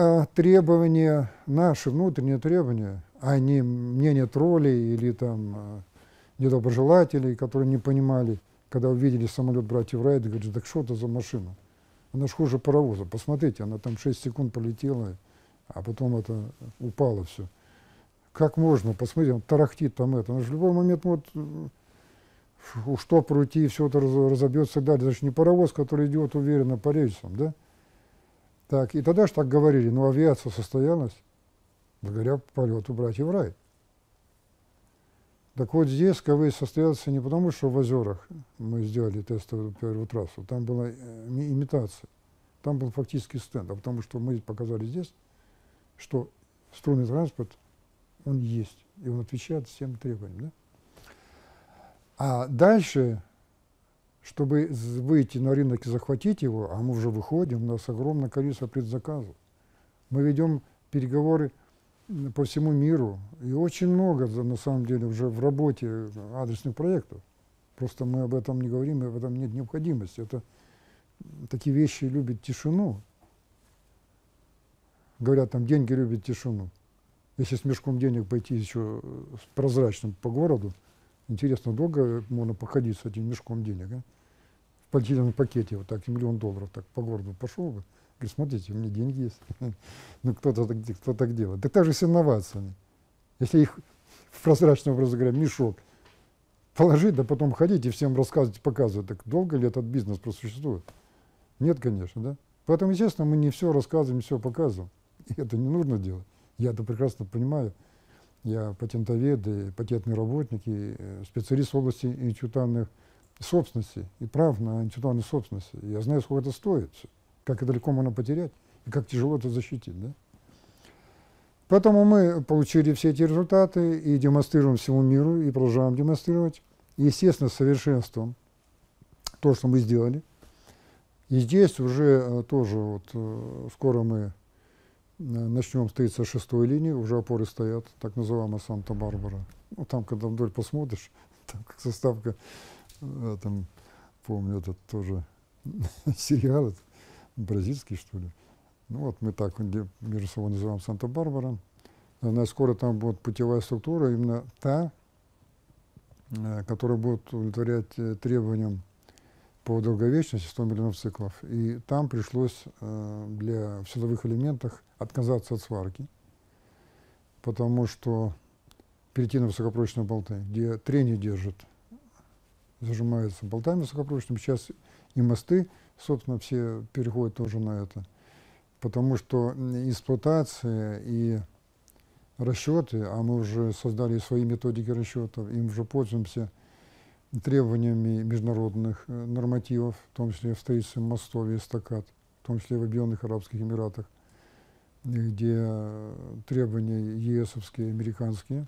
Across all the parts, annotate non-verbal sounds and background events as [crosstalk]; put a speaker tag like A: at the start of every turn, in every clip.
A: И а, требования, наши внутренние требования, а не мнение троллей или там а, недоброжелателей, которые не понимали, когда увидели самолет братьев Райда, говорят, так что это за машина? Она же хуже паровоза. Посмотрите, она там 6 секунд полетела, а потом это упало все. Как можно? Посмотрите, он тарахтит там это. Она же в любой момент вот у штопор уйти, все это разобьется и далее. Это не паровоз, который идет уверенно по рельсам, да? Так, и тогда же так говорили, но авиация состоялась благодаря полету братьев Рай. Так вот здесь КВ состоялся не потому, что в озерах мы сделали тестовую первую трассу, там была э, имитация, там был фактически стенд, а потому что мы показали здесь, что струнный транспорт, он есть, и он отвечает всем требованиям. Да? А дальше, чтобы выйти на рынок и захватить его, а мы уже выходим, у нас огромное количество предзаказов. Мы ведем переговоры по всему миру. И очень много, на самом деле, уже в работе адресных проектов. Просто мы об этом не говорим, и в этом нет необходимости. Это такие вещи любят тишину. Говорят, там деньги любят тишину. Если с мешком денег пойти еще с прозрачным по городу, интересно, долго можно походить с этим мешком денег, а? В полиэтиленовом пакете, вот так, и миллион долларов так по городу пошел бы. Говорит, смотрите, у меня деньги есть. [laughs] ну, кто-то так, кто так делает. Так так же с инновациями. Если их в прозрачном, образом говоря, мешок положить, да потом ходить и всем рассказывать, показывать, так долго ли этот бизнес просуществует? Нет, конечно, да? Поэтому, естественно, мы не все рассказываем, все показываем. И это не нужно делать. Я это прекрасно понимаю. Я патентовед, и патентный работник, и э, специалист в области интеллектуальных собственности и прав на интеллектуальную собственность. Я знаю, сколько это стоит как далеко можно потерять и как тяжело это защитить. Да? Поэтому мы получили все эти результаты и демонстрируем всему миру, и продолжаем демонстрировать. естественно, совершенством то, что мы сделали. И здесь уже э, тоже вот э, скоро мы начнем строиться шестой линии, уже опоры стоят, так называемая Санта-Барбара. Ну, там, когда вдоль посмотришь, [laughs] там как составка, там, помню, этот тоже [laughs] сериал, бразильский, что ли. Ну вот мы так между собой называем Санта-Барбара. Она скоро там будет путевая структура, именно та, э, которая будет удовлетворять э, требованиям по долговечности 100 миллионов циклов. И там пришлось э, для в силовых элементах отказаться от сварки, потому что перейти на высокопрочные болты, где трение держит, зажимается болтами высокопрочными. Сейчас и мосты собственно, все переходят тоже на это. Потому что эксплуатация и расчеты, а мы уже создали свои методики расчетов, им уже пользуемся требованиями международных э, нормативов, в том числе в строительстве мостов и эстакад, в том числе в Объединенных Арабских Эмиратах, где требования ЕСовские, американские.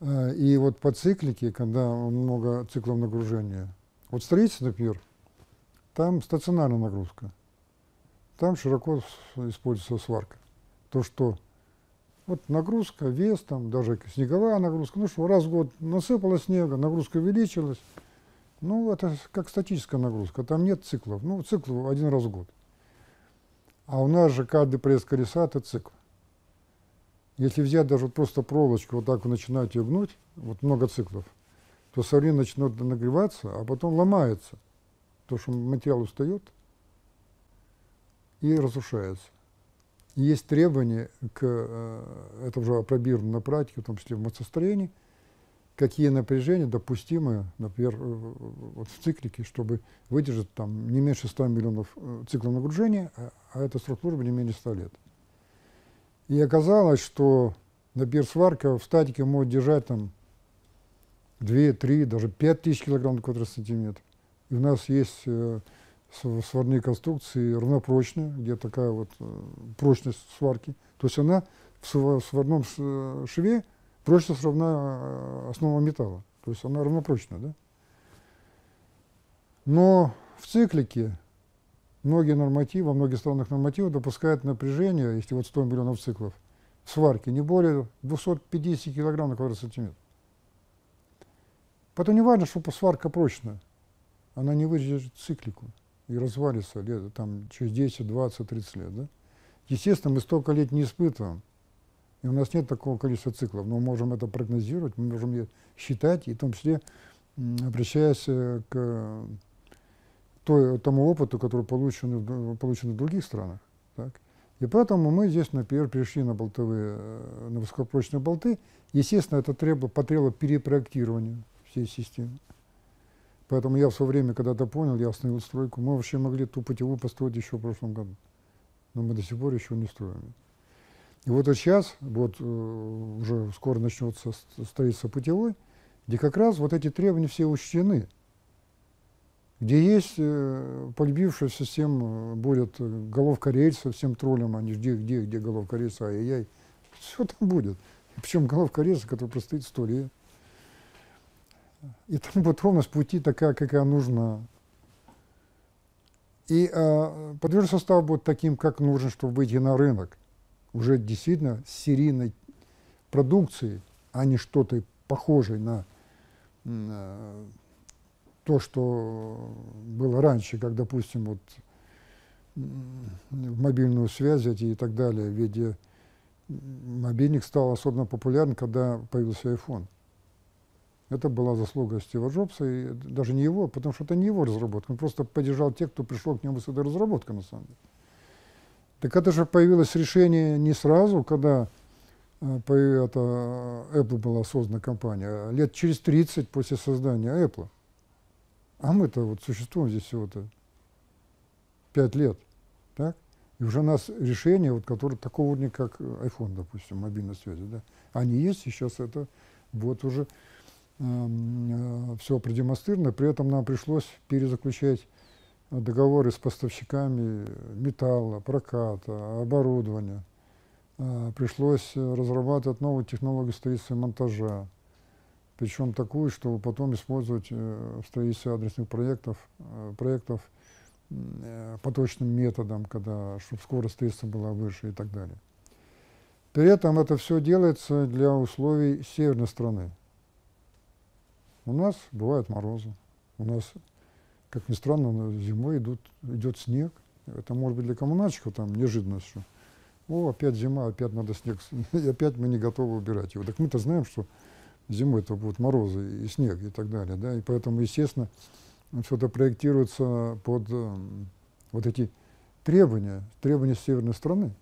A: Э, и вот по циклике, когда много циклов нагружения, вот строительство, например, там стационарная нагрузка. Там широко используется сварка. То, что вот нагрузка, вес, там даже снеговая нагрузка, ну что, раз в год насыпало снега, нагрузка увеличилась. Ну, это как статическая нагрузка, там нет циклов. Ну, цикл один раз в год. А у нас же каждый пресс колеса – это цикл. Если взять даже просто проволочку, вот так вы начинаете ее гнуть, вот много циклов, то со временем начнет нагреваться, а потом ломается – то, что материал устает и разрушается. Есть требования к, э, это уже опробировано на практике, в том числе в мостостроении, какие напряжения допустимы, например, вот в циклике, чтобы выдержать там не меньше 100 миллионов э, циклов нагружения, а, а эта срок службы не менее 100 лет. И оказалось, что, например, сварка в статике может держать там 2, 3, даже 5 тысяч килограмм на квадратный сантиметр. И у нас есть э, сварные конструкции равнопрочные, где такая вот э, прочность сварки. То есть она в сварном э, шве прочность равна основам металла. То есть она равнопрочная. Да? Но в циклике многие нормативы, многие странах нормативы допускают напряжение, если вот 100 миллионов циклов, в сварке не более 250 килограмм на квадратный сантиметр. Поэтому не важно, что сварка прочная она не выдержит циклику и развалится лет, там, через 10, 20, 30 лет. Да? Естественно, мы столько лет не испытываем. И у нас нет такого количества циклов, но мы можем это прогнозировать, мы можем считать, и в том числе обращаясь к той, тому опыту, который получен, получен в других странах. Так? И поэтому мы здесь, например, пришли на болтовые, э, на высокопрочные болты. Естественно, это требовало, потребовало перепроектирования всей системы. Поэтому я в свое время, когда это понял, я остановил стройку. Мы вообще могли ту путевую построить еще в прошлом году. Но мы до сих пор еще не строим. И вот сейчас, вот э, уже скоро начнется строительство путевой, где как раз вот эти требования все учтены где есть э, полюбившаяся всем э, будет головка рельса, всем троллям, они где, где, где головка рельса, ай-яй-яй, все там будет. Причем головка рельса, которая простоит сто лет. И там будет ровность пути такая, какая нужна. И э, подвижный состав будет таким, как нужно, чтобы выйти на рынок. Уже действительно с серийной продукцией, а не что-то похожее на э, то, что было раньше, как, допустим, вот в мобильную связь эти и так далее, ведь мобильник стал особенно популярен, когда появился iPhone. Это была заслуга Стива Джобса, и даже не его, потому что это не его разработка. Он просто поддержал тех, кто пришел к нему с этой разработкой, на самом деле. Так это же появилось решение не сразу, когда э, это, Apple была создана компания, а лет через 30 после создания Apple. А мы-то вот существуем здесь всего-то пять лет, так? И уже у нас решения, вот, которые такого уровня, как iPhone, допустим, мобильной связи, да, они есть, и сейчас это вот уже э, э, все продемонстрировано. При этом нам пришлось перезаключать договоры с поставщиками металла, проката, оборудования. Э, пришлось разрабатывать новые технологии строительства монтажа причем такую, чтобы потом использовать э, в строительстве адресных проектов, э, проектов э, поточным методом, когда, чтобы скорость строительства была выше и так далее. При этом это все делается для условий северной страны. У нас бывают морозы, у нас, как ни странно, зимой идут, идет снег. Это может быть для коммунальщиков там неожиданность, что о, опять зима, опять надо снег, [laughs] и опять мы не готовы убирать его. Так мы-то знаем, что зимой это будут морозы и снег и так далее, да, и поэтому, естественно, все это проектируется под э, вот эти требования, требования северной страны.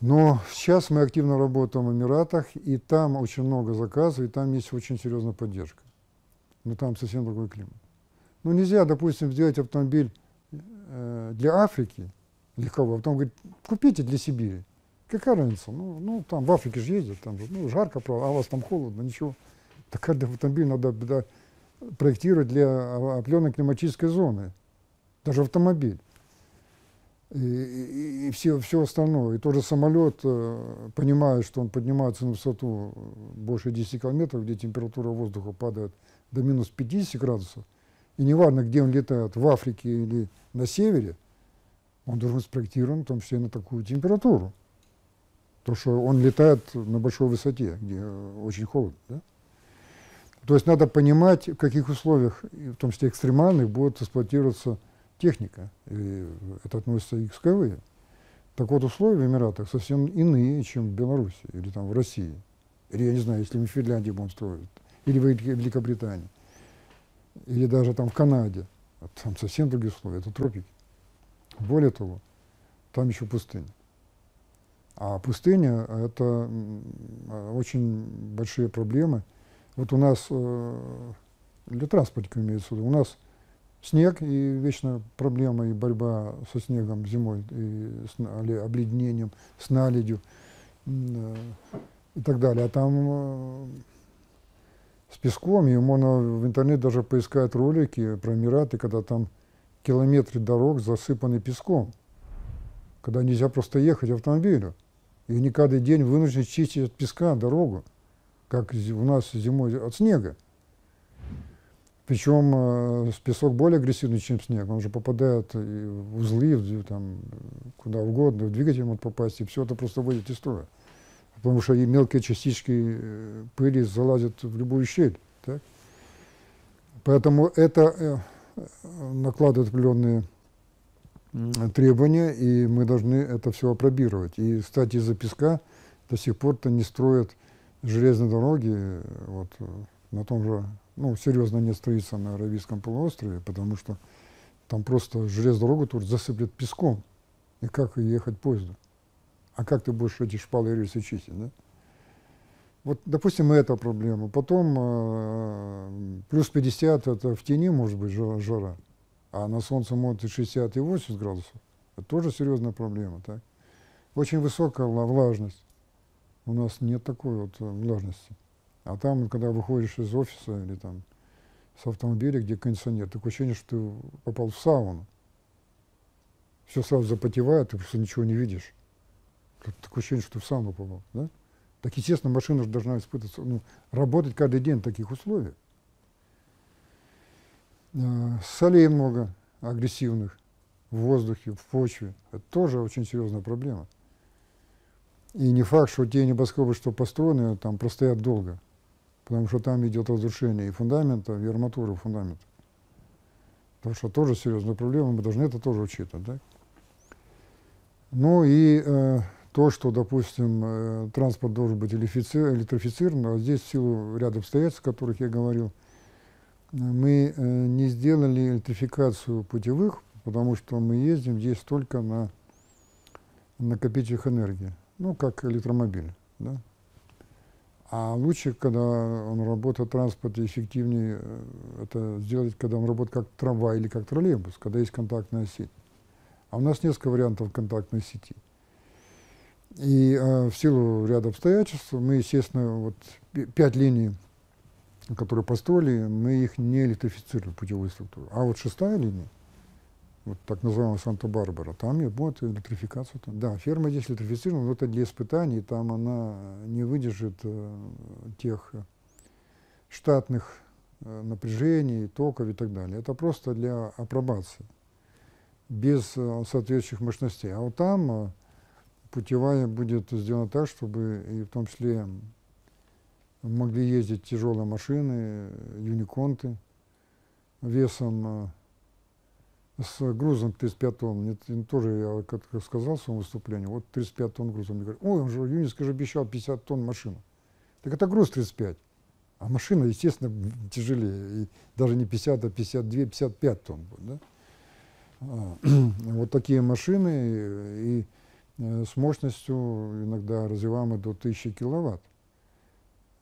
A: Но сейчас мы активно работаем в Эмиратах, и там очень много заказов, и там есть очень серьезная поддержка. Но там совсем другой климат. Ну нельзя, допустим, сделать автомобиль э, для Африки, легко, а потом говорить, купите для Сибири. Какая разница? Ну, ну, там в Африке же ездят, там же, ну, жарко, а у вас там холодно, ничего. Так каждый автомобиль надо да, проектировать для определенной климатической зоны. Даже автомобиль. И, и, все, все остальное. И тоже самолет, э, понимая, что он поднимается на высоту больше 10 километров, где температура воздуха падает до минус 50 градусов, и неважно, где он летает, в Африке или на севере, он должен спроектирован в том числе на такую температуру. Потому что он летает на большой высоте, где очень холодно. Да? То есть надо понимать, в каких условиях, в том числе экстремальных, будет эксплуатироваться техника. И это относится и к СКВ. Так вот, условия в Эмиратах совсем иные, чем в Беларуси или там в России. Или, я не знаю, если в Финляндии будем строить, или в Великобритании, или даже там в Канаде. Там совсем другие условия, это тропики. Более того, там еще пустыня. А пустыня – это очень большие проблемы. Вот у нас, э, для транспортников имеется в виду, у нас снег и вечно проблема и борьба со снегом зимой, и с обледнением, с наледью э, и так далее. А там э, с песком, и можно в интернете даже поискать ролики про Эмираты, когда там километры дорог засыпаны песком, когда нельзя просто ехать автомобилю. И они каждый день вынуждены чистить от песка дорогу, как у нас зимой от снега. Причем э, песок более агрессивный, чем снег. Он же попадает в узлы, в, там, куда угодно, в двигатель может попасть, и все это просто выйдет из строя. Потому что и мелкие частички э, пыли залазят в любую щель. Так? Поэтому это э, накладывает определенные требования, и мы должны это все опробировать. И, кстати, из-за песка до сих пор-то не строят железные дороги, вот, на том же, ну, серьезно не строится на Аравийском полуострове, потому что там просто железную дорогу тут засыплет песком. И как ехать поезду? А как ты будешь эти шпалы и рельсы чистить, да? Вот, допустим, это проблема. Потом э, плюс 50 это в тени может быть жара, а на солнце может и 60 и 80 градусов. Это тоже серьезная проблема. Так? Очень высокая влажность. У нас нет такой вот э, влажности. А там, когда выходишь из офиса или там с автомобиля, где кондиционер, такое ощущение, что ты попал в сауну. Все сразу запотевает, ты просто ничего не видишь. Такое ощущение, что ты в сауну попал. Да? Так, естественно, машина же должна испытывать, ну, работать каждый день в таких условиях. А, солей много агрессивных в воздухе, в почве. Это тоже очень серьезная проблема. И не факт, что те небоскребы, что построены, там простоят долго, потому что там идет разрушение и фундамента, и арматуры фундамента. Потому что тоже серьезная проблема, мы должны это тоже учитывать. Да? Ну и э, то, что, допустим, э, транспорт должен быть электрифицирован, а здесь в силу ряда обстоятельств, о которых я говорил, мы э, не сделали электрификацию путевых, потому что мы ездим здесь только на накопителях энергии, ну, как электромобиль. Да? А лучше, когда он работает транспорт, эффективнее э, это сделать, когда он работает как трамвай или как троллейбус, когда есть контактная сеть. А у нас несколько вариантов контактной сети. И э, в силу ряда обстоятельств мы, естественно, вот пять линий, которые построили, мы их не электрифицировали, путевую структуру. А вот шестая линия, вот так называемая Санта-Барбара, там и будет электрификация. Да, ферма здесь электрифицирована, но это для испытаний, там она не выдержит э, тех штатных э, напряжений, токов и так далее. Это просто для апробации, без э, соответствующих мощностей. А вот там э, путевая будет сделана так, чтобы и в том числе могли ездить тяжелые машины, юниконты весом э, с грузом 35 тонн. Мне, тоже я как сказал в своем выступлении, вот 35 тонн грузом. Мне говорят, ой, он же Юницкий же обещал 50 тонн машину. Так это груз 35. А машина, естественно, тяжелее. И даже не 50, а 52, 55 тонн будет. Да? А, [clears throat] вот такие машины. И Э, с мощностью иногда развиваемой до 1000 киловатт,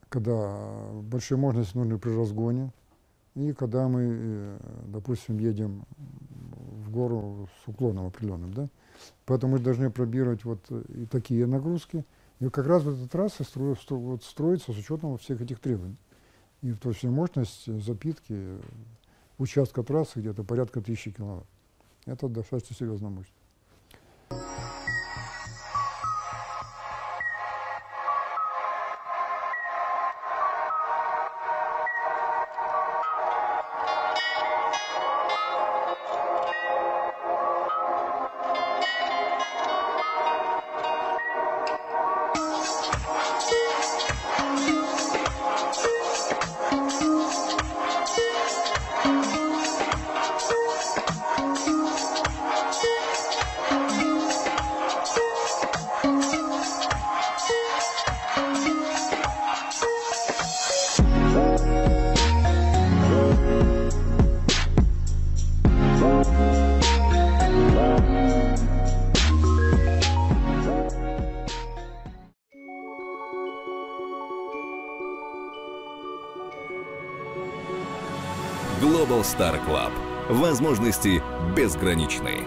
A: когда большие мощности нужны при разгоне, и когда мы, э, допустим, едем в гору с уклоном определенным. Да? Поэтому мы должны пробировать вот и такие нагрузки. И как раз вот эта трасса стро, стро, вот строится с учетом всех этих требований. И то есть мощность запитки участка трассы где-то порядка 1000 киловатт. Это достаточно серьезная мощность.
B: Star Club. Возможности безграничны.